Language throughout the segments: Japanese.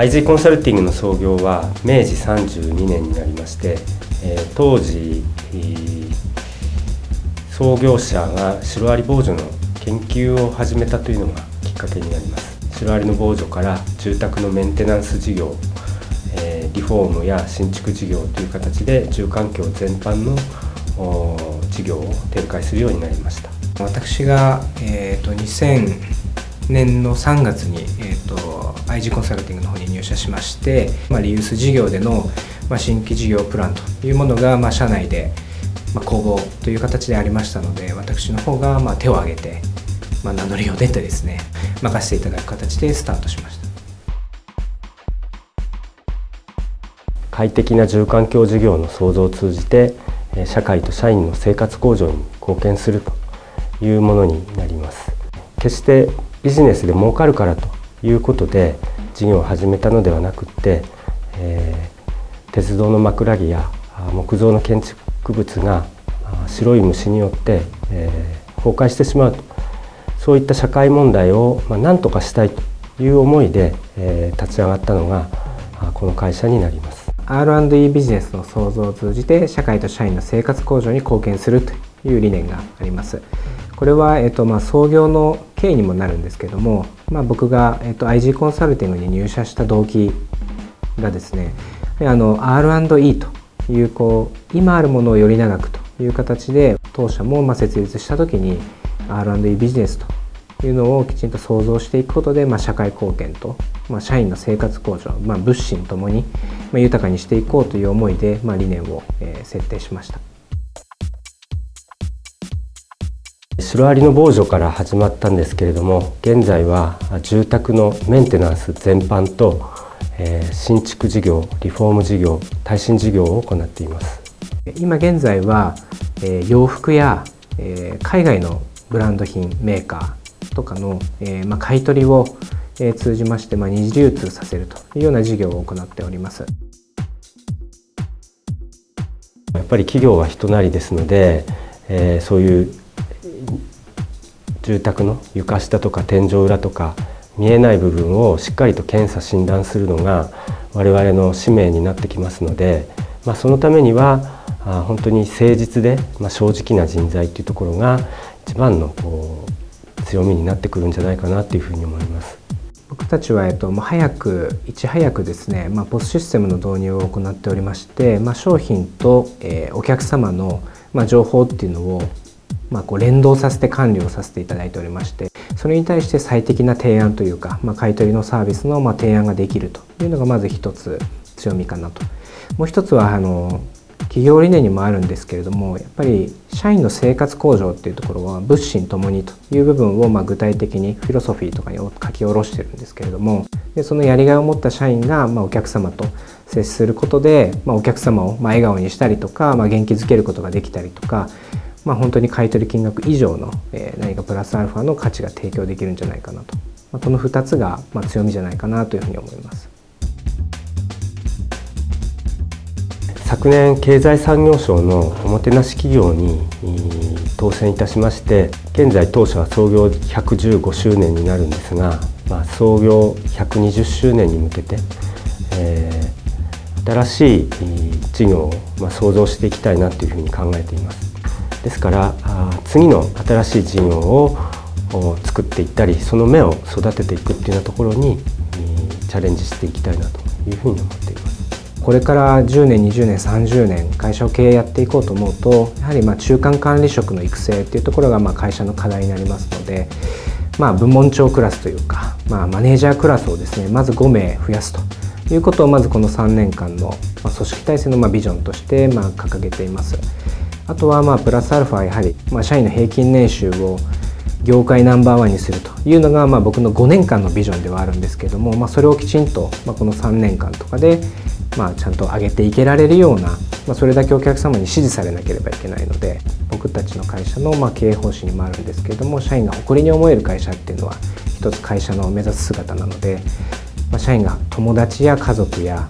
IG コンサルティングの創業は明治32年になりまして、えー、当時、えー、創業者がシロアリ防除の研究を始めたというのがきっかけになります。シロアリの防除から住宅のメンテナンス事業、えー、リフォームや新築事業という形で住環境全般の事業を展開するようになりました。私が、えーと、2000年の3月に、IG コンサルティングの方に入社しまして、まあ、リユース事業での、まあ、新規事業プランというものが、まあ、社内で、まあ、公募という形でありましたので私の方が、まあ、手を挙げて、まあ、名乗りを出てですね任せていただく形でスタートしました。快適な住環境事業の創造を通じて社会と社員の生活向上に貢献するというものになります。決してビジネスで儲かるからということで事業を始めたのではなくって、えー、鉄道の枕木や木造の建築物が白い虫によって、えー、崩壊してしまうとそういった社会問題を、まあ、何とかしたいという思いで、えー、立ち上がったのがこの会社になります。R&E ビジネスの創造を通じて社会と社員の生活向上に貢献するという理念があります。これは、えっとまあ、創業の経緯にもなるんですけども、まあ、僕が、えっと、IG コンサルティングに入社した動機がですねあの R&E というこう今あるものをより長くという形で当社もまあ設立した時に R&E ビジネスというのをきちんと創造していくことで、まあ、社会貢献と、まあ、社員の生活向上、まあ、物心ともに、まあ、豊かにしていこうという思いで、まあ、理念を、えー、設定しました。シロアリの防除から始まったんですけれども現在は住宅のメンテナンス全般と、えー、新築事業リフォーム事業耐震事業を行っています。今現在は、えー、洋服や、えー、海外のブランド品メーカーとかの、えーまあ、買い取りを、えー、通じまして、まあ、二次流通させるというような事業を行っております。やっぱり企業は人なりですので、えー、そういう住宅の床下とか天井裏とか見えない部分をしっかりと検査診断するのが我々の使命になってきますので、まあ、そのためには本当に誠実で、ま、正直な人材というところが一番のこう強みになってくるんじゃないかなというふうに思います。僕たちは、えっと、早くいち早くですね、まあ、ポスシステムの導入を行っておりまして、まあ、商品と、えー、お客様の、まあ、情報っていうのをまあ、こう連動させて管理をさせていただいておりましてそれに対して最適な提案というか、まあ、買取のサービスのま提案ができるというのがまず一つ強みかなと。もう一つはあの企業理念にもあるんですけれどもやっぱり社員の生活向上っていうところは物心ともにという部分をま具体的にフィロソフィーとかに書き下ろしてるんですけれどもでそのやりがいを持った社員がまお客様と接することで、ま、お客様をま笑顔にしたりとか、ま、元気づけることができたりとかまあ、本当に買取金額以上の、え何かプラスアルファの価値が提供できるんじゃないかなと、まあ、この2つが、まあ、強みじゃないかなというふうに思います。昨年経済産業省のおもてなし企業に当選いたしまして現在当社は創業115周年になるんですが、まあ、創業120周年に向けて、えー、新しい事業を、まあ、創造していきたいなというふうに考えています。ですから次の新しい事業を作っていったりその芽を育てていくっていうようなところにチャレンジしていきたいなというふうに思っています。これから10年20年30年会社を経営やっていこうと思うとやはりま中間管理職の育成っていうところがま会社の課題になりますので、まあ、部門長クラスというか、まあ、マネージャークラスをですねまず5名増やすということをまずこの3年間の組織体制のまビジョンとしてま掲げています。あとはまあプラスアルファやはり、まあ、社員の平均年収を業界ナンバーワンにするというのがまあ僕の5年間のビジョンではあるんですけども、まあ、それをきちんとまあこの3年間とかでまあちゃんと上げていけられるような、まあ、それだけお客様に支持されなければいけないので僕たちの会社のまあ経営方針にもあるんですけれども社員が誇りに思える会社っていうのは一つ会社の目指す姿なので、まあ、社員が友達や家族や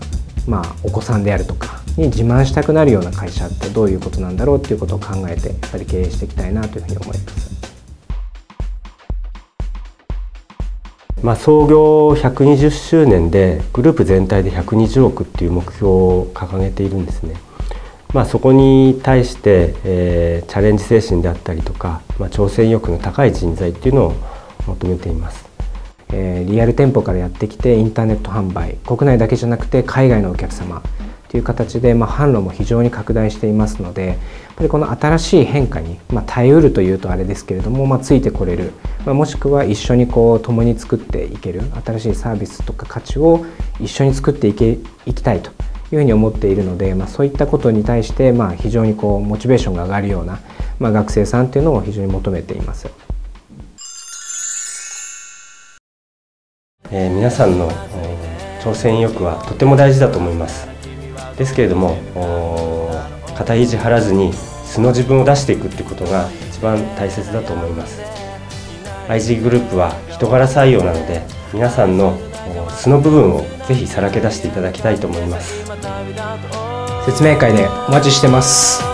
まあお子さんであるとかに自慢したくなるような会社ってどういうことなんだろうっていうことを考えてやっぱり経営していきたいなというふうに思います。まあ、創業120周年でグループ全体で120億っていう目標を掲げているんですね。まあ、そこに対して、えー、チャレンジ精神であったりとか、まあ、挑戦意欲の高い人材っていうのを求めています。えー、リアル店舗からやってきてインターネット販売国内だけじゃなくて海外のお客様という形で、まあ、販路も非常に拡大していますのでやっぱりこの新しい変化に、まあ、耐えうるというとあれですけれども、まあ、ついてこれる、まあ、もしくは一緒にこう共に作っていける。新しいサービスとか価値を一緒に作っていけいきたいというふうに思っているので、まあ、そういったことに対して、まあ、非常にこうモチベーションが上がるような、まあ、学生さんというのを非常に求めています。えー、皆さんの挑戦意欲はとても大事だと思います。ですけれども肩肘張らずに素の自分を出していくってことが一番大切だと思います。IG グループは人柄採用なので皆さんの素の部分をぜひさらけ出していただきたいと思います。説明会でお待ちしてます。